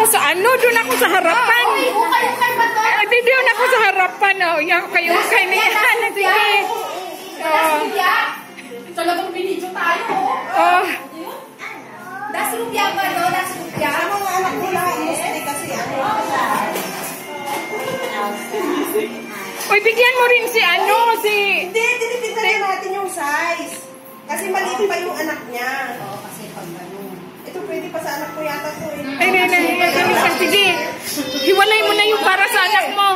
Ano, doon ako sa harapan. Ay, di doon ako sa harapan. Oh, yan kayo kay na yan. Sige. Oh. Talagang binidyo tayo. oh. Das lumpia ba to? Das lumpia. Sa mga anak nila, mostly kasi ano. Uy, bigyan mo rin si ano, si... Hindi, tinitignan natin yung size. Kasi maliit pa yung anak niya. Oo, kasi pag ganun. Ito pwede pa sa anak ko yata to eh. Hiwalay mo na yung para sa anak mo.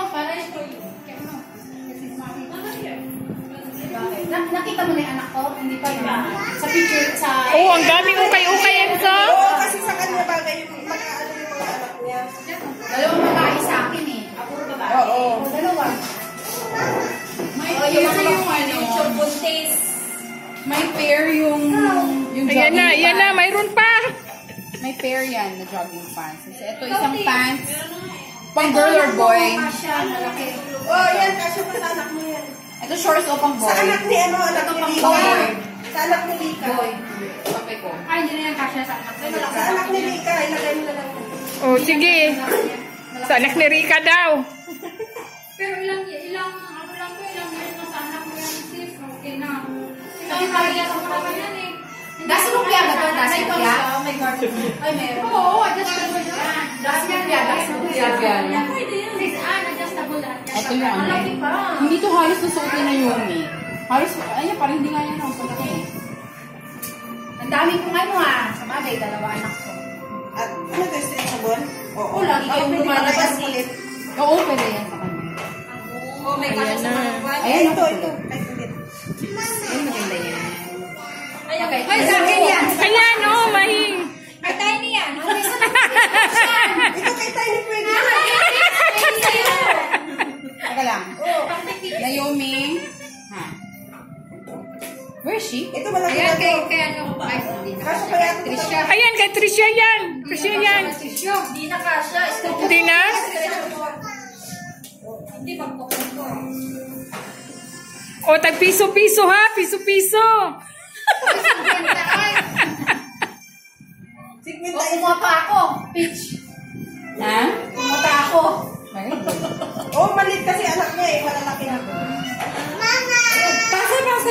Na- nakita mo na yung anak ko? Hindi pa yun. Sa picture, sa... Oh, ang daming ukay-ukay yan sa... Oo, kasi sa kanya bagay yung mga ano yung mga anak niya. Dalawang babae sa akin eh. Ako babae. Oo. O, dalawa. May Oh, pair mga yung ano, YouTube buntis. may pair yung yung Ayan na, ayan na, mayroon pa. May pair yan na jogging pants. Kasi ito isang pants pang girl or boy. Kasha, malaki. Oh, yan, kasya pa sa anak mo yan. Ito shorts o pang Sa boy. anak ni ano, anak ni Lika. boy. Sa anak ni Lika. Boy. Sabi ko. Ay, hindi na yan kasha sa anak. Sa anak ni Lika, ilagay mo na lang. Oh, sige. Sa anak ni Rika daw. Pero ilang, ilang, ano lang to, ilang years na sa anak mo yan, sis, okay na. Kasi parehas mo naman yan eh. Das lumpia ba to? Das May lumpia? bangsa, may garden. Ay, meron. Oo, yan. Das lumpia. Yan. Sis, ah, adjustable yan. Ito yung ano. Pa. Hindi to halos nasuotin na Yumi. Halos, ayun, parang hindi nga yan ang palaki eh. Ang dami kong ano ah. Sa bagay, dalawa anak ko. At ano to, stretchable? Oo. lagi kayong lumalabas eh. ulit. Oo, pwede yan sa kanya. Oh, may kasya sa mga Ayan, ito, ito. Ay, maganda yan. Okay. Ay, sa akin yan. Ayan, Where is she? Ito malaki Ayan, kay, kay ano, kasya. pa yata to. Trisha. Ayan, kay Tricia yan. Tricia yan. Hindi na kasya. Hindi na? Hindi, magpapun ko. O, tag piso-piso ha, piso-piso. Sigment O, tayo. kumapa ako. Peach.